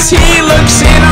as he looks in